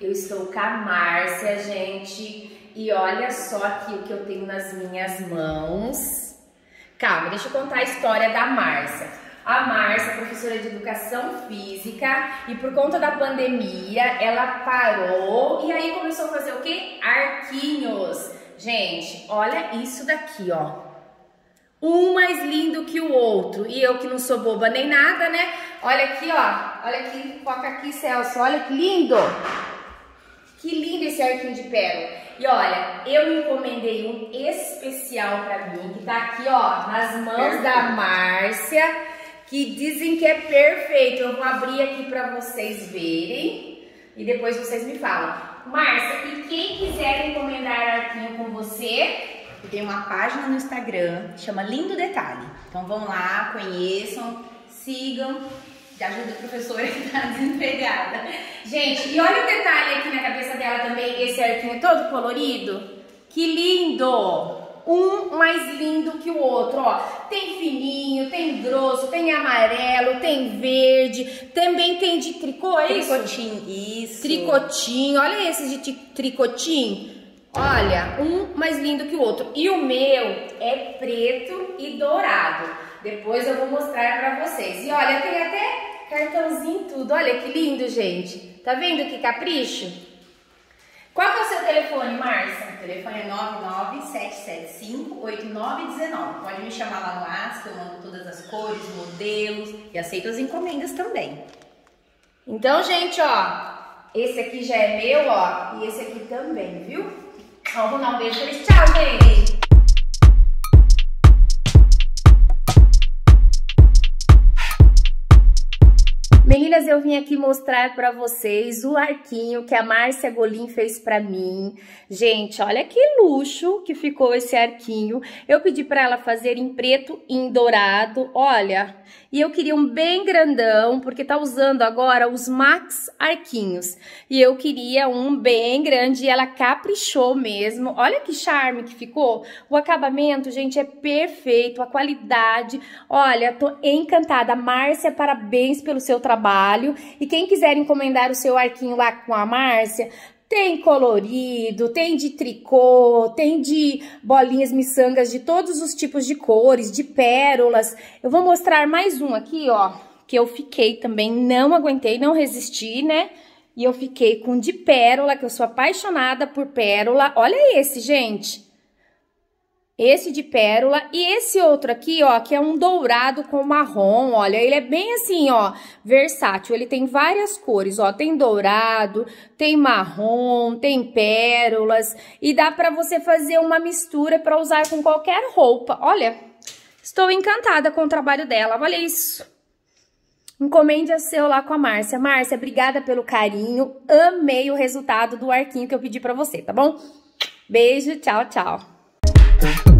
Eu estou com a Márcia, gente, e olha só aqui o que eu tenho nas minhas mãos. Calma, deixa eu contar a história da Márcia. A Márcia, professora de educação física, e por conta da pandemia, ela parou e aí começou a fazer o quê? Arquinhos. Gente, olha isso daqui, ó. Um mais lindo que o outro. E eu que não sou boba nem nada, né? Olha aqui, ó. Olha aqui, foca aqui, Celso. Olha que lindo. Que lindo esse arquinho de pérola. E olha, eu encomendei um especial pra mim, que tá aqui, ó, nas mãos perfeito. da Márcia, que dizem que é perfeito. Eu vou abrir aqui pra vocês verem e depois vocês me falam. Márcia, e quem quiser encomendar arquinho com você, tem uma página no Instagram, chama Lindo Detalhe. Então vão lá, conheçam, sigam que ajuda a professora que tá desempregada. Gente, e olha o detalhe aqui na cabeça dela também, esse arquinho todo colorido. Que lindo! Um mais lindo que o outro, ó. Tem fininho, tem grosso, tem amarelo, tem verde, também tem de tricô, é isso? Tricotinho, isso. Tricotinho, olha esses de tricotinho. Olha, um mais lindo que o outro. E o meu é preto e dourado. Depois eu vou mostrar pra vocês. E olha, tem até Cartãozinho tudo. Olha que lindo, gente. Tá vendo que capricho? Qual é o seu telefone, Márcia? O telefone é 997758919. Pode me chamar lá no WhatsApp, eu mando todas as cores, modelos e aceito as encomendas também. Então, gente, ó, esse aqui já é meu, ó, e esse aqui também, viu? Vou dar um beijo pra eles. Eu vim aqui mostrar para vocês o arquinho que a Márcia Golim fez para mim. Gente, olha que luxo que ficou esse arquinho. Eu pedi para ela fazer em preto e em dourado, olha. E eu queria um bem grandão, porque tá usando agora os Max arquinhos. E eu queria um bem grande e ela caprichou mesmo. Olha que charme que ficou. O acabamento, gente, é perfeito, a qualidade. Olha, tô encantada. Márcia, parabéns pelo seu trabalho trabalho. E quem quiser encomendar o seu arquinho lá com a Márcia, tem colorido, tem de tricô, tem de bolinhas miçangas de todos os tipos de cores, de pérolas. Eu vou mostrar mais um aqui, ó, que eu fiquei também, não aguentei, não resisti, né? E eu fiquei com de pérola, que eu sou apaixonada por pérola. Olha esse, gente. Esse de pérola e esse outro aqui, ó, que é um dourado com marrom, olha, ele é bem assim, ó, versátil. Ele tem várias cores, ó, tem dourado, tem marrom, tem pérolas e dá pra você fazer uma mistura pra usar com qualquer roupa. Olha, estou encantada com o trabalho dela, olha isso. Encomende a seu lá com a Márcia. Márcia, obrigada pelo carinho. Amei o resultado do arquinho que eu pedi pra você, tá bom? Beijo, tchau, tchau. Hey.